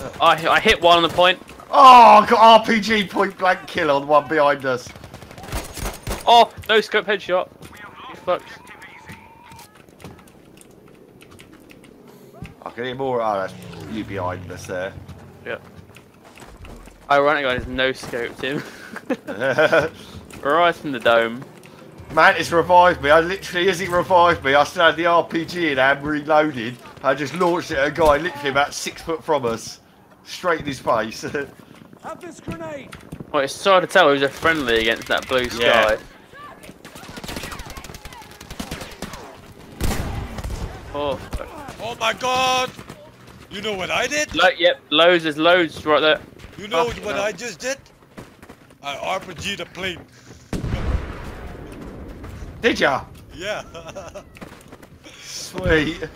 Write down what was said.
Uh, I, I hit one on the point. Oh, I got RPG point blank kill on one behind us. Oh, no scope headshot. You fucks. I can hear more. Oh, that's you behind us there. Yep. Ironic, I just no scoped him. right in the dome. Mantis revived me. I literally, as he revived me, I still had the RPG in hand, reloaded. I just launched it at a guy literally about six foot from us, straight in his face. Have this grenade. Well, it's hard to tell who's a friendly against that blue sky. Yeah. Oh, fuck. Oh my god! You know what I did? Lo yep, loads, there's loads right there. You know Fucking what hell. I just did? I RPG the plane. Did ya? Yeah. Sweet.